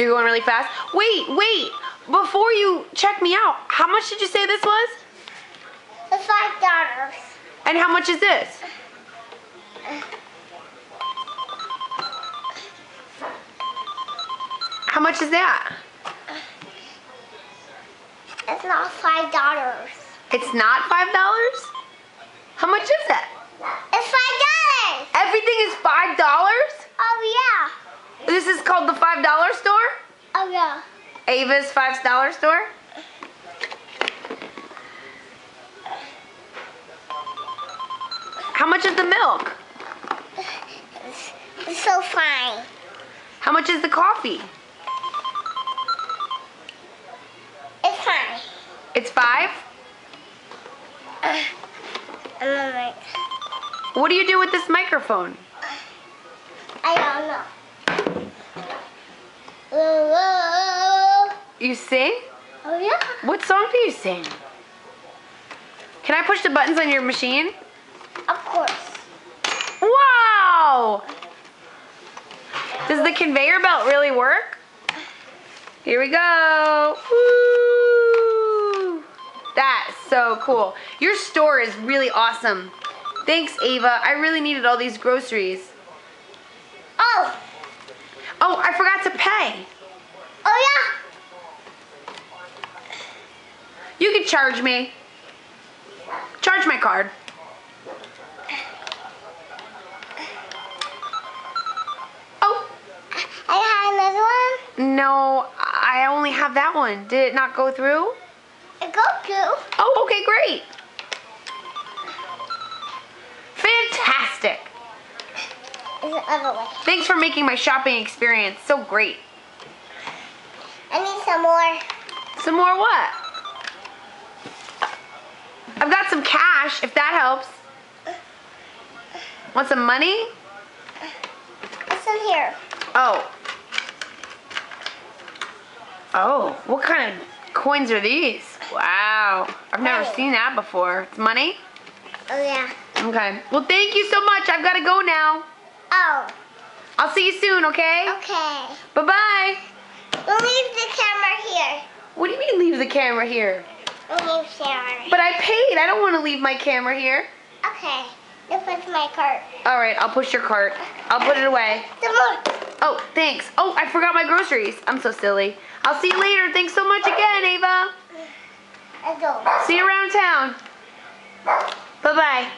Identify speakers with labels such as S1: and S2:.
S1: You're going really fast. Wait, wait. Before you check me out, how much did you say this was?
S2: It's five dollars.
S1: And how much is this? How much is that?
S2: It's not five dollars.
S1: It's not five dollars? How much is that?
S2: It's five dollars.
S1: Everything is five dollars? This is called the five dollar store?
S2: Oh yeah.
S1: Ava's five dollar store? How much is the milk?
S2: It's, so fine.
S1: How much is the coffee?
S2: It's fine.
S1: It's five?
S2: And then like,
S1: What do you do with this microphone? You sing?
S2: Oh yeah.
S1: What song do you sing? Can I push the buttons on your machine?
S2: Of course.
S1: Wow! Does the conveyor belt really work? Here we go. Woo! That's so cool. Your store is really awesome. Thanks, Ava. I really needed all these groceries.
S2: Oh.
S1: Oh, I forgot to pay.
S2: Oh yeah.
S1: You can charge me. Charge my card. Oh,
S2: I have another one.
S1: no, I only have that one. Did it not go through?
S2: It go through.
S1: Oh, okay, great. Fantastic.
S2: Is the other way.
S1: Thanks for making my shopping experience so great.
S2: I need some more.
S1: Some more what? I've got some cash, if that helps. Want some money?
S2: It's in here.
S1: Oh. Oh, what kind of coins are these? Wow. I've never
S2: Money.
S1: seen that before. It's money?
S2: Oh yeah.
S1: Okay. Well, thank you so much. I've got to go now.
S2: Oh.
S1: I'll see you soon, okay?
S2: Okay.
S1: Bye-bye.
S2: We'll leave the camera here.
S1: What do you mean leave the camera here?
S2: We'll leave camera.
S1: But I paid. I don't want to leave my camera here.
S2: Okay. This is my cart.
S1: All right, I'll push your cart. I'll put it away.
S2: Some more.
S1: Oh, thanks. Oh, I forgot my groceries. I'm so silly. I'll see you later. Thanks so much again, Ava.
S2: Let's go.
S1: See you around town. Bye-bye.